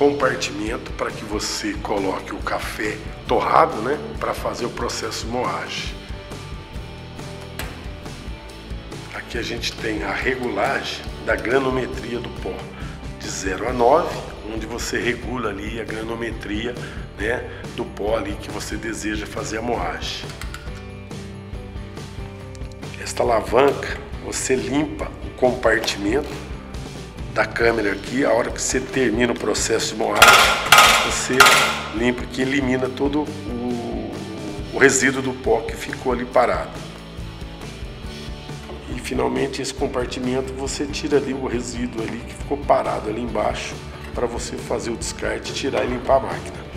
compartimento para que você coloque o café torrado, né, para fazer o processo moagem. Aqui a gente tem a regulagem da granometria do pó de 0 a 9, onde você regula ali a granometria né, do pó ali que você deseja fazer a moagem. Esta alavanca, você limpa o compartimento da câmera aqui, a hora que você termina o processo de moagem, você limpa que elimina todo o, o resíduo do pó que ficou ali parado. E finalmente esse compartimento você tira ali o resíduo ali que ficou parado ali embaixo para você fazer o descarte, tirar e limpar a máquina.